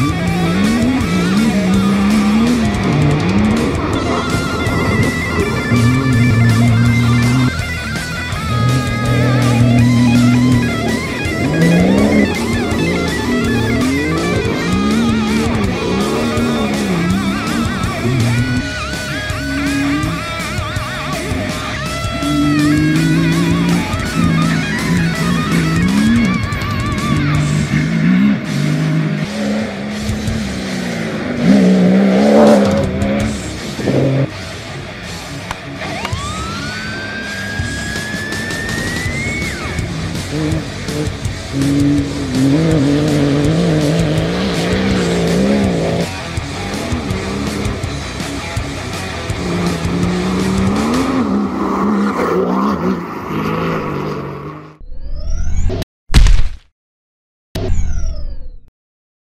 Mm-hmm. Música